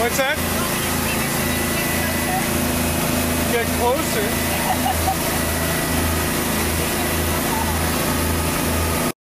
What's that? Get closer.